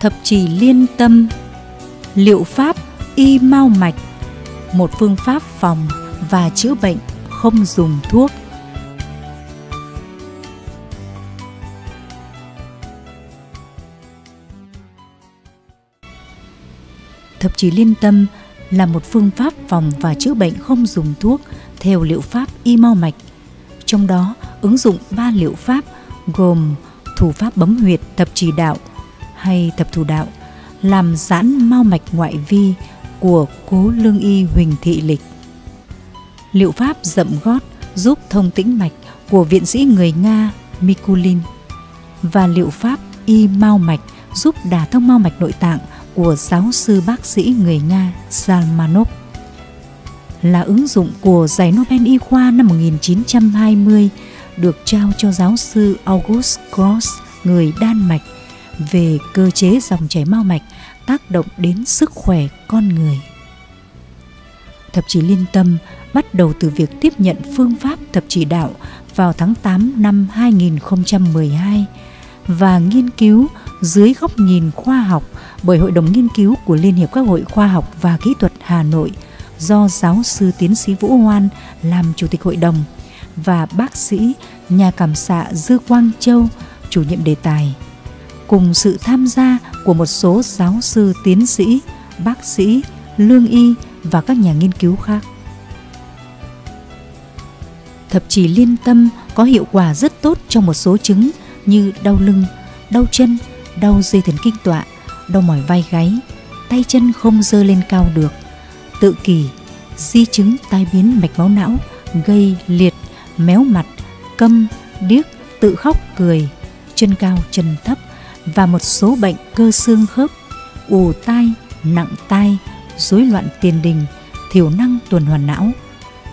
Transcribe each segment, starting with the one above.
thập trì liên tâm, liệu pháp y mau mạch, một phương pháp phòng và chữa bệnh không dùng thuốc. Thập trì liên tâm là một phương pháp phòng và chữa bệnh không dùng thuốc theo liệu pháp y mau mạch. Trong đó ứng dụng ba liệu pháp gồm thủ pháp bấm huyệt thập trì đạo hay thập thủ đạo, làm giãn mau mạch ngoại vi của cố lương y Huỳnh Thị Lịch. Liệu pháp dậm gót giúp thông tĩnh mạch của viện sĩ người Nga Mikulin và liệu pháp y mau mạch giúp đả thông mau mạch nội tạng của giáo sư bác sĩ người Nga Salmanov là ứng dụng của giải Nobel y khoa năm 1920 được trao cho giáo sư August Gross người Đan Mạch về cơ chế dòng chảy mau mạch tác động đến sức khỏe con người. Thập chí liên tâm bắt đầu từ việc tiếp nhận phương pháp thập chỉ đạo vào tháng 8 năm 2012 và nghiên cứu dưới góc nhìn khoa học bởi Hội đồng Nghiên cứu của Liên hiệp các hội khoa học và kỹ thuật Hà Nội do giáo sư tiến sĩ Vũ Hoan làm chủ tịch hội đồng và bác sĩ nhà cảm xạ Dư Quang Châu, chủ nhiệm đề tài cùng sự tham gia của một số giáo sư tiến sĩ, bác sĩ, lương y và các nhà nghiên cứu khác. Thập chỉ liên tâm có hiệu quả rất tốt trong một số chứng như đau lưng, đau chân, đau dây thần kinh tọa, đau mỏi vai gáy, tay chân không dơ lên cao được, tự kỷ, di chứng tai biến mạch máu não, gây liệt, méo mặt, câm, điếc, tự khóc cười, chân cao chân thấp và một số bệnh cơ xương khớp, ù tai, nặng tai, rối loạn tiền đình, thiểu năng tuần hoàn não,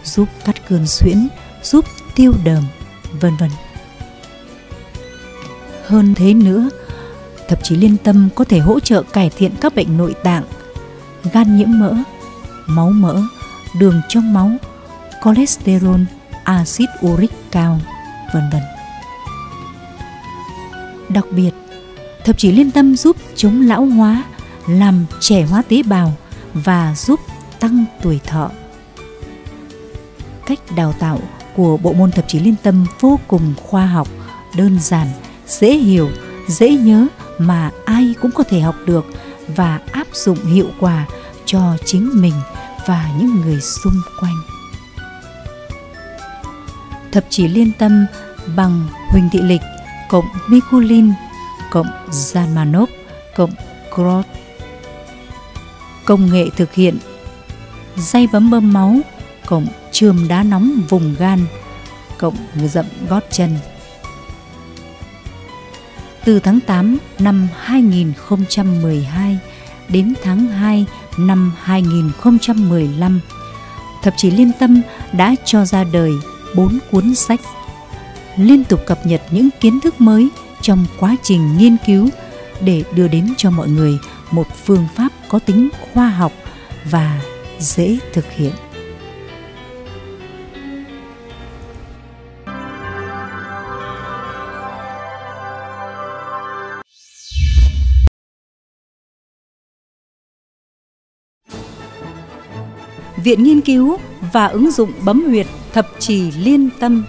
giúp cắt cơn suyễn, giúp tiêu đờm, vân vân. Hơn thế nữa, thậm chí liên tâm có thể hỗ trợ cải thiện các bệnh nội tạng, gan nhiễm mỡ, máu mỡ, đường trong máu, cholesterol, axit uric cao, vân vân. Đặc biệt, thậm chí liên tâm giúp chống lão hóa, làm trẻ hóa tế bào và giúp tăng tuổi thọ. Cách đào tạo của bộ môn thập chí liên tâm vô cùng khoa học, đơn giản, dễ hiểu, dễ nhớ mà ai cũng có thể học được và áp dụng hiệu quả cho chính mình và những người xung quanh. Thập chí liên tâm bằng Huỳnh Thị Lịch cộng Mikulin cộng Zanmanov cộng Groth. Công nghệ thực hiện dây bấm bơm máu cộng chườm đá nóng vùng gan cộng dậm gót chân. Từ tháng 8 năm 2012 đến tháng 2 năm 2015, Thập chí Liên Tâm đã cho ra đời 4 cuốn sách liên tục cập nhật những kiến thức mới trong quá trình nghiên cứu để đưa đến cho mọi người một phương pháp có tính khoa học và dễ thực hiện. Viện Nghiên cứu và ứng dụng bấm huyệt thập trì liên tâm